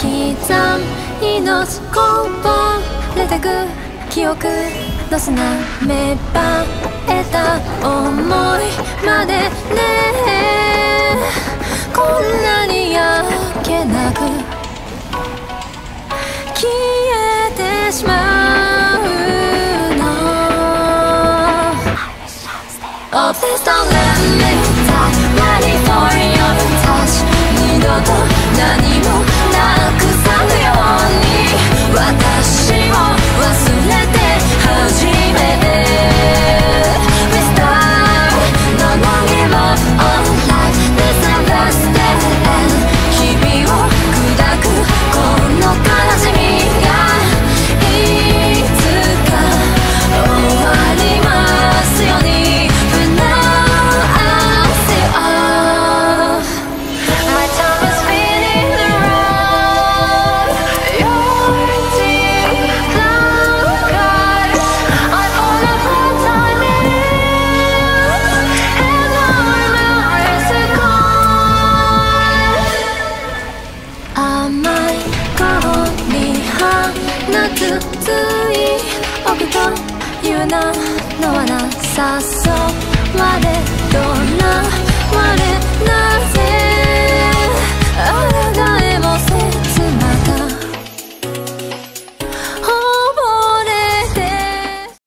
刻みのスコーパーれてく記憶の砂芽生えた。思いまでねこんなにやけなく消えてしまうの Obsessed on the m i n u t e ready for your touch 二度と何も甘い顔に放つついおくという名のはなさそう。まで